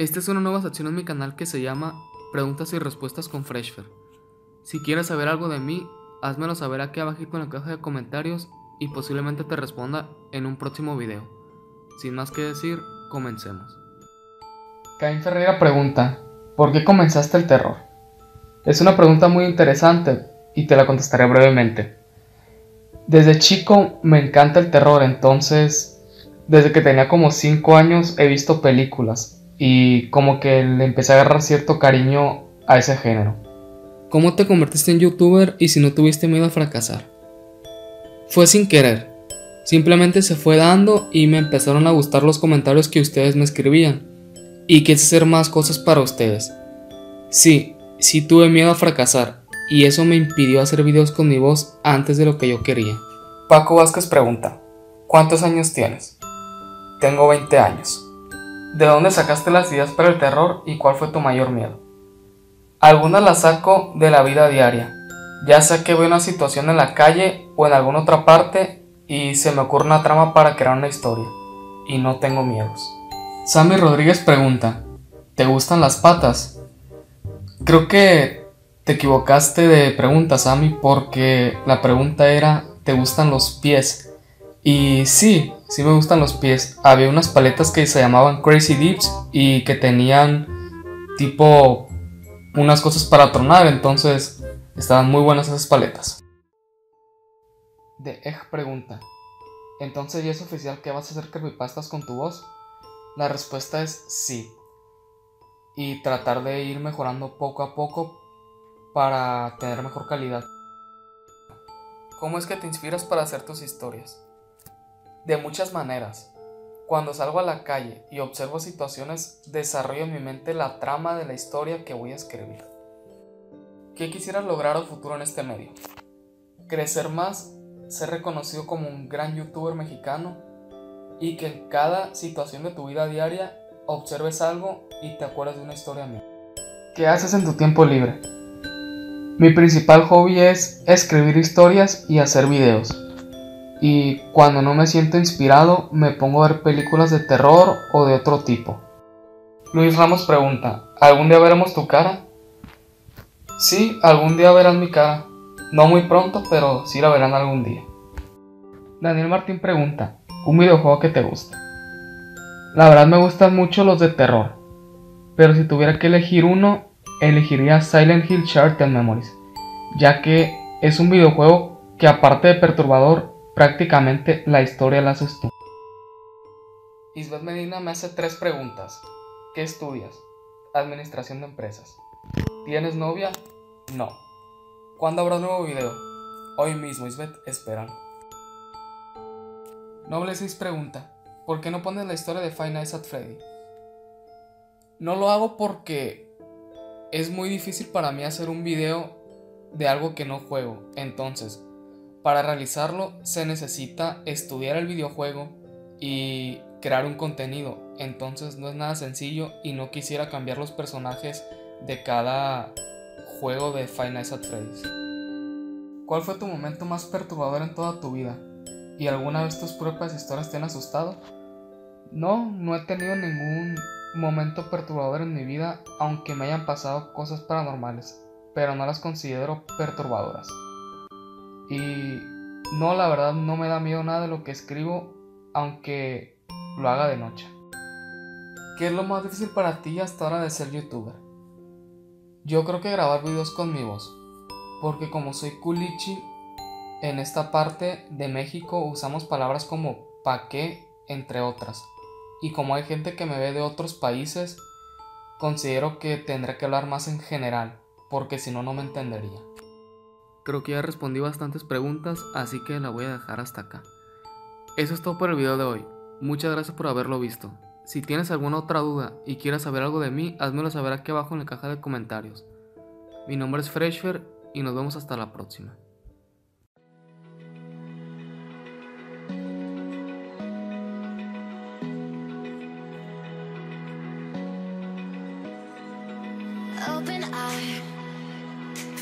Esta es una nueva sección en mi canal que se llama Preguntas y Respuestas con Freshfer. Si quieres saber algo de mí, házmelo saber aquí abajito en la caja de comentarios y posiblemente te responda en un próximo video. Sin más que decir, comencemos. Caín Ferreira pregunta, ¿por qué comenzaste el terror? Es una pregunta muy interesante y te la contestaré brevemente. Desde chico me encanta el terror, entonces desde que tenía como 5 años he visto películas y como que le empecé a agarrar cierto cariño a ese género. ¿Cómo te convertiste en youtuber y si no tuviste miedo a fracasar? Fue sin querer. Simplemente se fue dando y me empezaron a gustar los comentarios que ustedes me escribían. Y quise hacer más cosas para ustedes. Sí, sí tuve miedo a fracasar y eso me impidió hacer videos con mi voz antes de lo que yo quería. Paco Vázquez pregunta, ¿cuántos años tienes? Tengo 20 años. ¿De dónde sacaste las ideas para el terror y cuál fue tu mayor miedo? Algunas las saco de la vida diaria, ya sea que veo una situación en la calle o en alguna otra parte y se me ocurre una trama para crear una historia, y no tengo miedos. Sammy Rodríguez pregunta, ¿te gustan las patas? Creo que te equivocaste de pregunta, Sammy, porque la pregunta era, ¿te gustan los pies? Y sí, sí me gustan los pies. Había unas paletas que se llamaban Crazy Dips y que tenían tipo unas cosas para tronar, entonces estaban muy buenas esas paletas. De Egg pregunta, ¿entonces ya es oficial que vas a hacer creepypastas con tu voz? La respuesta es sí. Y tratar de ir mejorando poco a poco para tener mejor calidad. ¿Cómo es que te inspiras para hacer tus historias? De muchas maneras. Cuando salgo a la calle y observo situaciones, desarrollo en mi mente la trama de la historia que voy a escribir. ¿Qué quisieras lograr a futuro en este medio? Crecer más, ser reconocido como un gran youtuber mexicano y que en cada situación de tu vida diaria observes algo y te acuerdes de una historia mía. ¿Qué haces en tu tiempo libre? Mi principal hobby es escribir historias y hacer videos y cuando no me siento inspirado me pongo a ver películas de terror o de otro tipo. Luis Ramos pregunta, ¿algún día veremos tu cara? Sí, algún día verán mi cara. No muy pronto, pero sí la verán algún día. Daniel Martín pregunta, ¿un videojuego que te gusta? La verdad me gustan mucho los de terror, pero si tuviera que elegir uno, elegiría Silent Hill Shattered Memories, ya que es un videojuego que aparte de perturbador prácticamente la historia la haces tú. Isbeth Medina me hace tres preguntas. ¿Qué estudias? Administración de empresas. ¿Tienes novia? No. ¿Cuándo habrá nuevo video? Hoy mismo, Isbeth, esperan. Noble 6 pregunta, ¿por qué no pones la historia de Five Nights at Freddy? No lo hago porque es muy difícil para mí hacer un video de algo que no juego. Entonces, para realizarlo se necesita estudiar el videojuego y crear un contenido, entonces no es nada sencillo y no quisiera cambiar los personajes de cada juego de at Freddy's. ¿Cuál fue tu momento más perturbador en toda tu vida? ¿Y alguna vez tus propias historias te han asustado? No, no he tenido ningún momento perturbador en mi vida, aunque me hayan pasado cosas paranormales, pero no las considero perturbadoras. Y no, la verdad no me da miedo nada de lo que escribo, aunque lo haga de noche. ¿Qué es lo más difícil para ti hasta ahora de ser youtuber? Yo creo que grabar videos con mi voz, porque como soy culichi, en esta parte de México usamos palabras como pa' qué, entre otras. Y como hay gente que me ve de otros países, considero que tendré que hablar más en general, porque si no, no me entendería. Creo que ya respondí bastantes preguntas, así que la voy a dejar hasta acá. Eso es todo por el video de hoy. Muchas gracias por haberlo visto. Si tienes alguna otra duda y quieres saber algo de mí, házmelo saber aquí abajo en la caja de comentarios. Mi nombre es Freshfer y nos vemos hasta la próxima.